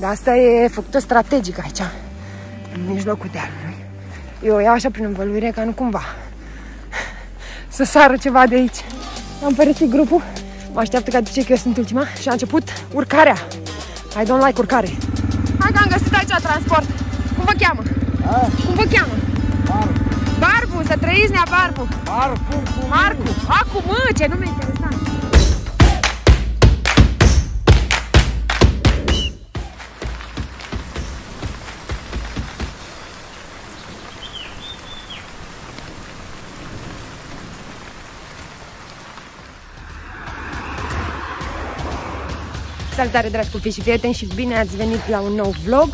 Dar asta e făcută strategic aici, în mijlocul dealului. Eu o iau așa prin învăluire ca nu cumva să sară ceva de aici. Am părăsit grupul, mă așteaptă ca de ce că eu sunt ultima și a început urcarea. I don't like urcare. Hai că am găsit aici transport. Cum vă cheamă? A? Cum vă cheamă? Barbu. Barbu, să trăiți nea Barbu. Barbu cu Marcu. Acu, mă, ce nume interesant. Salutare dragi copii și prieteni și bine ați venit la un nou vlog.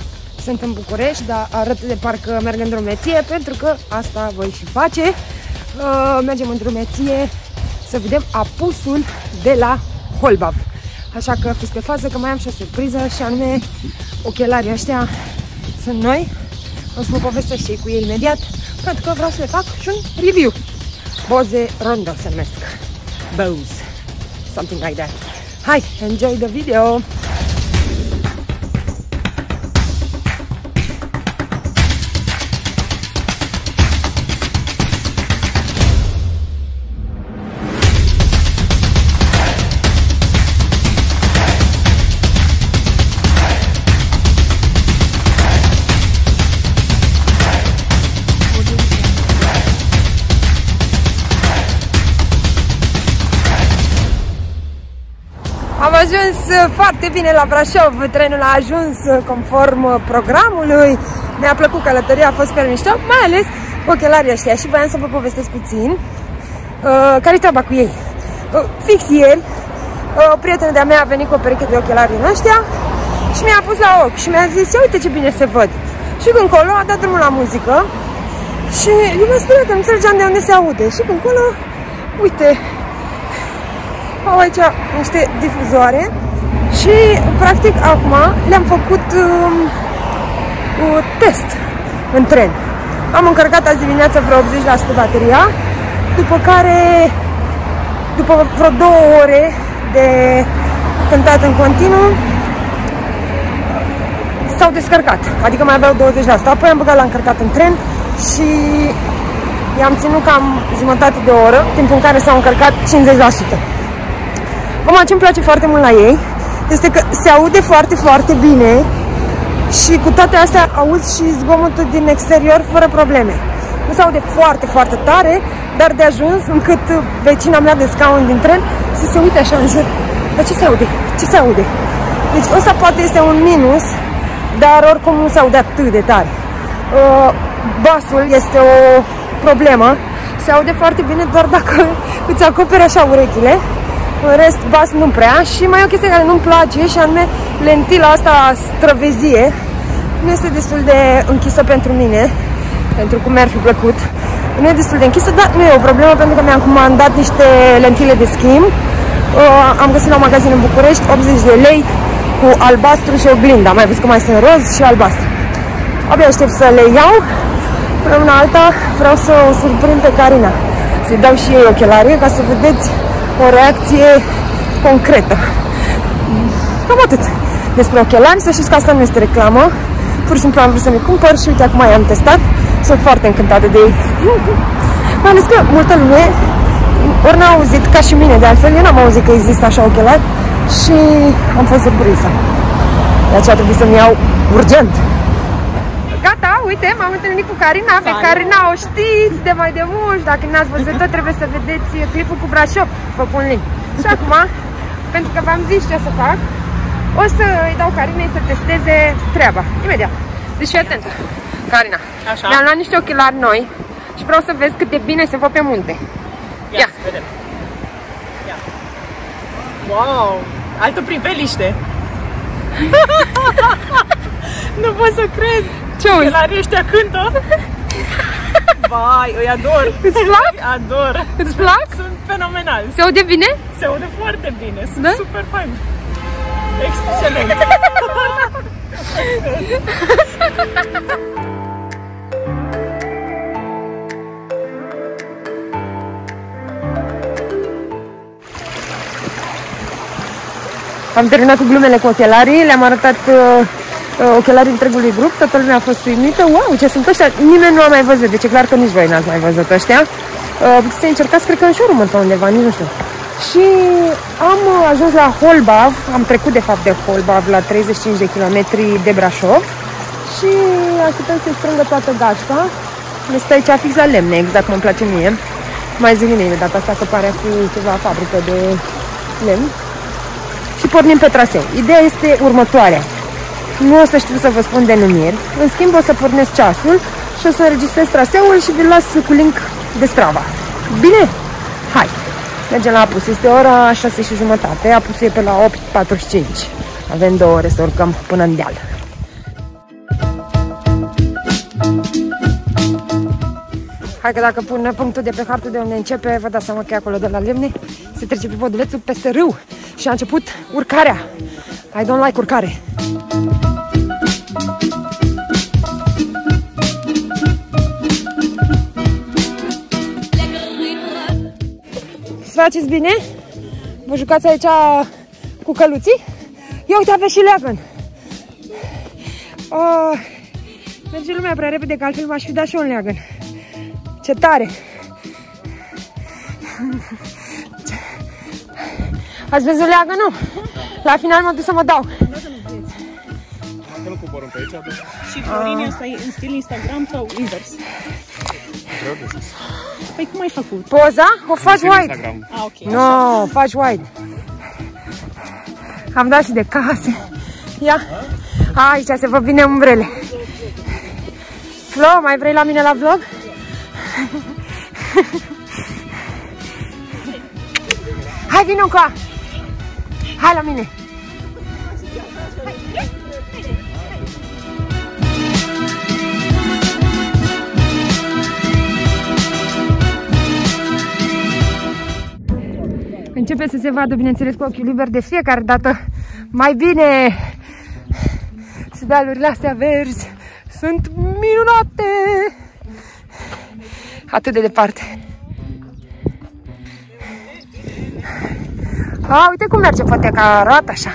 Sunt în București, dar arăt de parcă merg în drumeție pentru că asta voi și face. Uh, mergem în drumeție să vedem apusul de la Holbav. Așa că fiți pe fază că mai am și o surpriză și anume ochelarii ăștia sunt noi. O să vă povestesc și cu ei imediat pentru că vreau să le fac și un review. Boze Rondo se numesc. Bose. Something like that. Hai, enjoy the video! Ajuns uh, foarte bine la Brașov, trenul a ajuns uh, conform uh, programului, mi-a plăcut călătoria, a fost pe mișto, mai ales ochelarii ăștia și voiam să vă povestesc puțin uh, care-i treaba cu ei. Uh, fix ieri, uh, o prietenă de-a mea a venit cu o pereche de ochelari în ăștia și mi-a pus la ochi și mi-a zis, uite ce bine se văd. Și când colo a dat drumul la muzică și eu mă spune că nu înțelegeam de unde se aude și când colo, uite, au aici niște difuzoare și practic acum le-am făcut um, un test în tren. Am încărcat azi dimineața vreo 80% bateria, după care, după vreo două ore de cântat în continuu, s-au descărcat, adică mai aveau 20%. Apoi am băgat la încărcat în tren și i-am ținut cam jumătate de oră, timp în care s-au încărcat 50%. Acum, ce îmi place foarte mult la ei este că se aude foarte, foarte bine și cu toate astea auzi și zgomotul din exterior fără probleme. Nu se aude foarte, foarte tare, dar de ajuns încât vecina mea de scaun din tren să se uite așa în jur. Dar ce se aude? Ce se aude? Deci ăsta poate este un minus, dar oricum nu se aude atât de tare. Uh, basul este o problemă. Se aude foarte bine doar dacă îți acoperi așa urechile în rest, bas nu prea și mai e o chestie care nu-mi place și anume lentila asta străvezie nu este destul de închisă pentru mine, pentru cum mi-ar fi plăcut. Nu e destul de închisă, dar nu e o problemă pentru că mi-am comandat niște lentile de schimb. Uh, am găsit la un magazin în București 80 de lei cu albastru și oglindă. Am mai văzut că mai sunt roz și albastru. Abia aștept să le iau. Până una alta vreau să o surprind pe Carina. Să-i dau și ei ochelarii ca să vedeți o reacție concretă. Cam atât despre ochelari, să știți că asta nu este reclamă, pur și simplu am vrut să mi cumpăr și uite acum i-am testat, sunt foarte încântată de ei. Mai ales că multă lume ori n-a auzit, ca și mine de altfel, eu n-am auzit că există așa ochelari și am fost surprinsă. De aceea trebuie să-mi iau urgent. Gata, uite, m-am întâlnit cu Carina, pe Carina o știți de mai de mult, dacă n-ați văzut-o, trebuie să vedeți clipul cu Brașov, vă pun link. Și acum, pentru că v-am zis ce să fac, o să îi dau Carinei să testeze treaba, imediat. Deci fii atentă, Carina. Așa. Mi-am luat niște ochelari noi și vreau să vezi cât de bine se văd pe munte. Ia, Ia. să vedem. Ia. Wow! Altă priveliște! nu pot să cred! Ce uiți? Ochelarii ăștia cântă! Vai, îi ador! Îți plac? Îi ador! Îți plac? Sunt fenomenali! Se aude bine? Se aude foarte bine! Sunt Da? super fain! Excelent! Am terminat cu glumele cu ochelarii, le-am arătat uh, uh, ochelarii întregului grup, toată lumea a fost uimită, wow, ce sunt ăștia, nimeni nu a mai văzut, deci e clar că nici voi n-ați mai văzut ăștia. Uh, să încercați, cred că în showroom undeva, nici nu știu. Și am uh, ajuns la Holbav, am trecut de fapt de Holbav la 35 de kilometri de Brașov și așteptăm să strângă toată gașca. Este aici fix la lemne, exact cum îmi place mie. Mai zi mine data asta că pare a fi ceva fabrică de lemn. Și pornim pe traseu. Ideea este următoarea. Nu o să știu să vă spun denumiri. În schimb o să pornesc ceasul și o să înregistrez traseul și vi-l las cu link de Strava. Bine? Hai! Mergem la Apus. Este ora 6 și jumătate. Apus e pe la 8.45. Avem două ore să urcăm până în deal. Hai că dacă pun punctul de pe hartă de unde începe, vă dați seama că e acolo de la lemne, se trece pe podulețul peste râu și a început urcarea. I don't like urcare. Faceți bine? Vă jucați aici cu căluții? Ia uite, aveți și leagăn. Oh, merge lumea prea repede, că altfel m-aș fi dat și un leagăn. Ce tare! Ați văzut leagănul? La final mă duc să mă dau. Dacă nu coborăm pe aici, atunci... Și Florin asta e în stil Instagram sau invers? Păi cum ai făcut? Poza? O faci wide. Instagram. Ah, ok. Nu, no, faci wide. Am dat și de case. Ia. Aici se văd bine umbrele. Flo, mai vrei la mine la vlog? Hai, vină încoa! Hai la mine! Începe să se vadă, bineînțeles, cu ochiul liber de fiecare dată mai bine. Și dealurile astea verzi sunt minunate! Atât de departe. A, uite cum merge poteca, arată așa.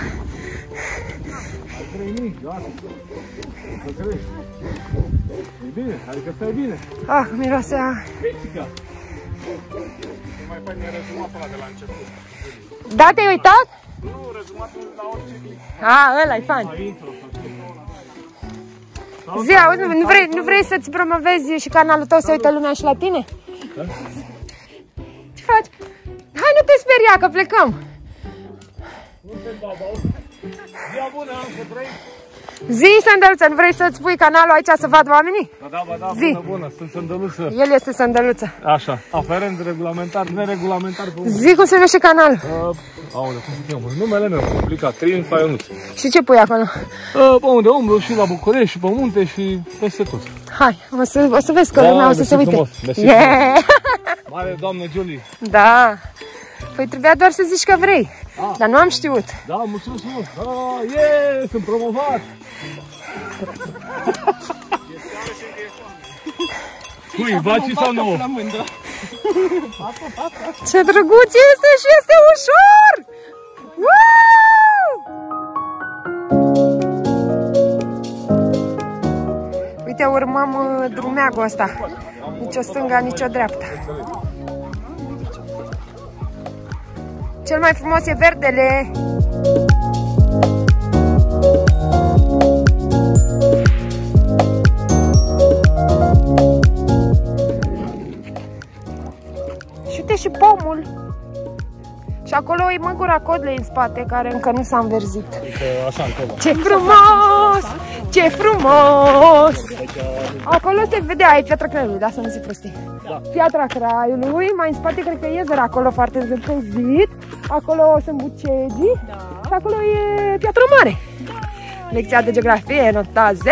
E bine, adică stai bine. Ah, miroase a... Mexica. Nu mai faci rezumatul ăla de la început. Da, te-ai uitat? Nu, rezumatul la orice clip. A, ăla e fan. La intro. Zi, auzi, nu, nu vrei, nu vrei să-ți promovezi și canalul tău să uită lumea și la tine? Ce faci? Hai, nu te speria că plecăm. Ia bună, să trăi. Zi, Sândăluță, nu vrei să-ți pui canalul aici să vadă oamenii? Da, da, ba, da, Zi. bună, bună, sunt sândăluță. El este Sândăluță. Așa, aferent regulamentar, neregulamentar pe unul. Zi cum se numește canalul. Uh, aole, cum se cheamă? Numele meu, complicat, Trin Faionuț. Și ce pui acolo? Uh, pe unde umblu și la București și pe munte și peste tot. Hai, o să, o să vezi că Da, lumea o să mersi se uite. frumos, mersi Yeah! Mare doamnă Julie. Da. Păi trebuia doar să zici că vrei. Dar nu am știut. Da, mulțumesc frumos. Da, yeah, sunt promovat. Cui, vaci sau nu? La mândră. Ce drăguț este și este ușor! Wow! Uite, urmăm uh, drumeagul ăsta. Nici o stânga, nici o dreapta. Cel mai frumos e verdele. Și uite și pomul. Și acolo e măgura codlei în spate, care încă nu s-a înverzit. Adică așa încolo. Ce frumos! Ce frumos! Acolo se vede, ai piatra craiului, da, să nu se prostie. Da. Piatra craiului, mai în spate cred că e zăr acolo foarte zăpăzit. Acolo sunt bucegii Da. și acolo e piatra mare. Lecția de geografie, nota 10!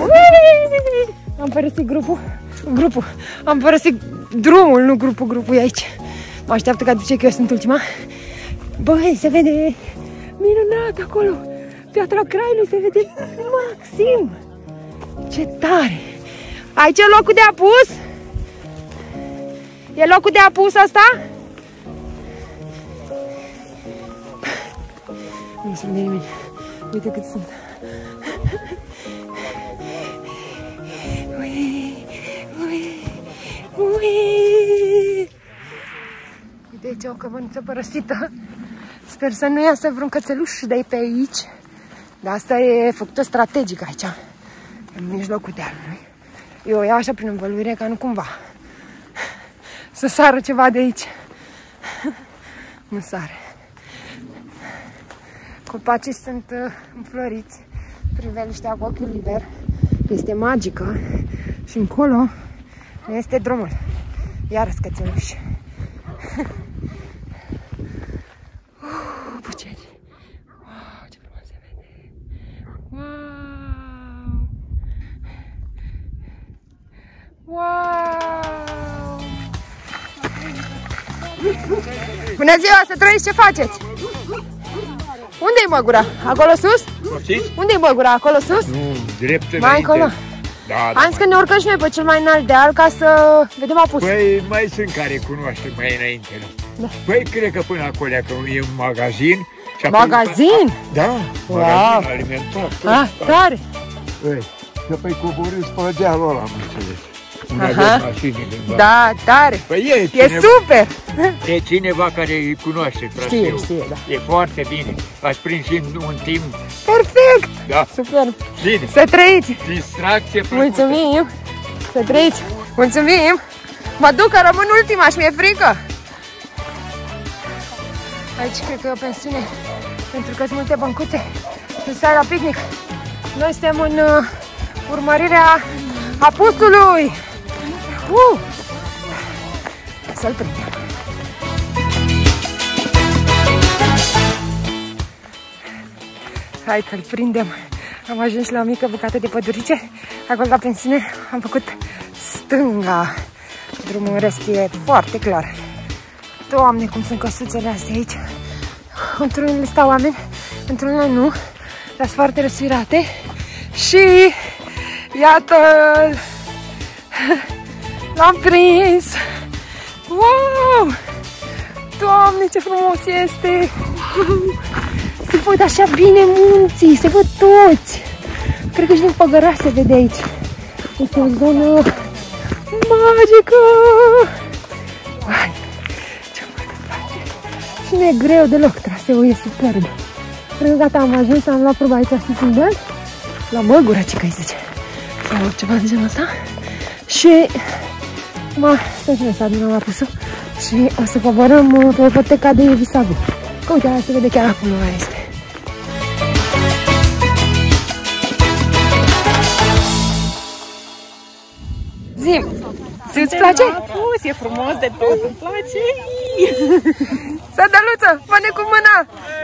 Ui! Am părăsit grupul. Grupul. Am părăsit drumul, nu grupul, grupul e aici. Mă așteaptă ca de ce că eu sunt ultima. Băi, se vede minunat acolo. Piatra Craiului se vede maxim. Ce tare! Aici e locul de apus? E locul de apus asta? Nu se vede nimeni. Uite cât sunt. Ui, ui, ui. Uite aici o cămăniță părăsită. Sper să nu iasă vreun cățeluș de pe aici. Dar asta e făcută strategic aici, în mijlocul dealului. Eu o iau așa prin învăluire ca nu cumva să sară ceva de aici. Nu sare. Copacii sunt uh, înfloriți, priveliștea cu ochiul liber. Este magică și încolo este drumul. Iar scățeluși. Uh, Buceri. Wow, ce frumos se vede. Wow! Wow! Bună ziua, să trăiți, ce faceți? Unde-i măgura? Acolo sus? Poftiți? Unde-i măgura? Acolo sus? Nu, drept Mai înainte. încolo? Da, da. Am zis că ne urcăm și noi pe cel mai înalt deal ca să vedem apus. Păi mai sunt care cunoaște mai înainte. nu? Da. Păi cred că până acolo că e un magazin. Și apoi- Magazin? Da, Wow. magazin alimentar. tot. Ah, tare! Păi, și apoi coborâți pe dealul ăla, am înțeles. Unde Aha. aveți mașinile. în Da, tare! Păi e, E cineva, super! e cineva care îi cunoaște, frate Știe, meu. știe, da. E foarte bine. Ați prins și în un timp, Perfect! da, Super! bine. Să trăiți! Distracție plăcută. Mulțumim! Să trăiți! Mulțumim! Mă duc că rămân ultima și mi-e frică! Aici cred că e o pensiune, pentru că sunt multe băncuțe în sala picnic. Noi suntem în uh, urmărirea apusului! Uh! Să-l prindem! Hai că-l prindem. Am ajuns la o mică bucată de pădurice. Acolo la pensiune am făcut stânga. Drumul în rest e foarte clar. Doamne, cum sunt căsuțele astea aici. Într-unele stau oameni, într-unele nu. Dar sunt foarte răsfirate. Și iată-l! L-am prins! Wow! Doamne, ce frumos este! Se văd așa bine munții, se văd toți. Cred că și din Făgăraș se vede aici. Este o zonă magică. Ai, ce mult îmi place. Și nu e greu deloc, traseul e superb. Cred că gata, am ajuns, am luat proba aici și sunt la măgură, ce că îi zice. Sau ceva de genul ăsta. Și mă, stai și noi să adunăm la pusul și o să coborăm uh, pe poteca de Visavu. Că uite, aia se vede chiar acum, aia este. Zim, ți-ți place? Apus, e frumos de tot, îmi place. Sandăluță, fă-ne cu mâna!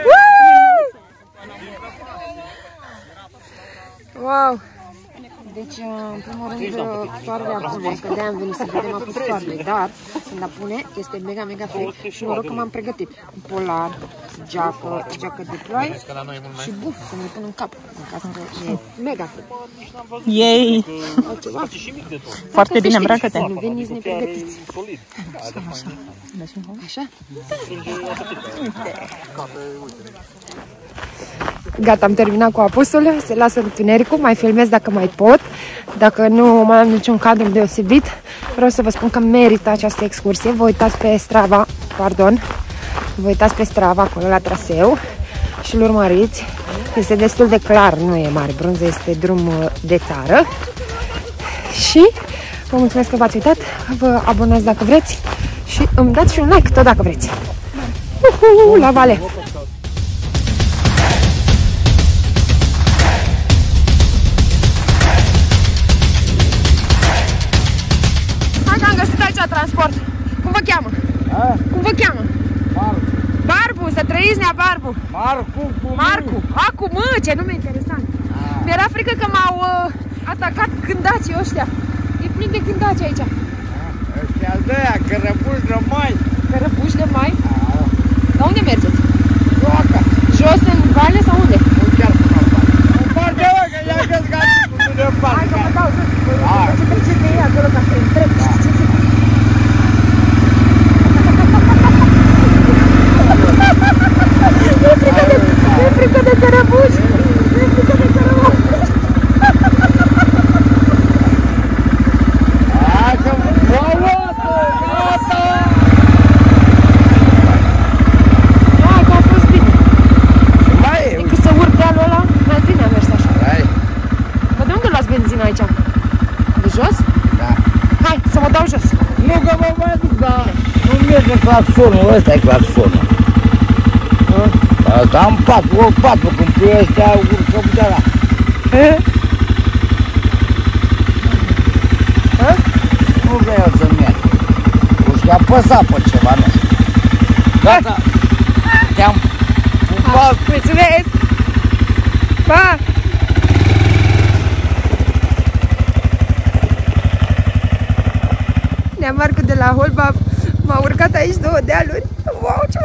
Woo! Wow! Deci, în primul rând, soarele apune, că de-aia am venit să vedem apus soarele, dar când apune, este mega, mega frig și noroc că m-am pregătit. Un polar, geacă, geacă de ploaie și buf, să mi pun în cap, în caz că e mega frig. Yay! Altceva. Foarte Să bine, știți, îmbracă-te. Nu veniți nepregătiți. Așa? Gata, am terminat cu apusul, se lasă întunericul, mai filmez dacă mai pot, dacă nu mai am niciun cadru deosebit. Vreau să vă spun că merită această excursie. Vă uitați pe Strava, pardon, vă uitați pe Strava acolo la traseu și îl urmăriți. Este destul de clar, nu e mare brânză, este drum uh, de țară. Și vă mulțumesc că v-ați uitat, vă abonați dacă vreți și îmi dați și un like tot dacă vreți. Uhu, la vale! Cum vă cheamă? Cum vă cheamă? Barbu. Barbu, să trăiți nea Barbu. Marcu, cu Marcu. Acu, mă, ce nume interesant. Mi-era frică că m-au uh, atacat cândacii ăștia. E plin de cândaci aici. Ăștia de aia, că răpuși rămai. Cărăpuși de mai. La unde mergeți? Joacă. Jos în vale sau unde? Nu chiar până la bani. În partea ăla, că i-a găscat cu de Hai bani. că mă dau jos. Hai. Ce treceți de ei acolo ca să întreb. Știi ce se Mi-e frică de, mi-e frică de cărăbuși. Mi-e frică de cărăbuși. Claxonul, ăsta e claxonul. Asta am patru, o patru, când pe ăstea urcă de la. Nu vrea eu să merg. O și apăsat pe ceva, nu știu. Gata. Te-am pupat. Mulțumesc! Pa! Ne-am Marcu de la Holbab m-a urcat aici două dealuri. Wow, ce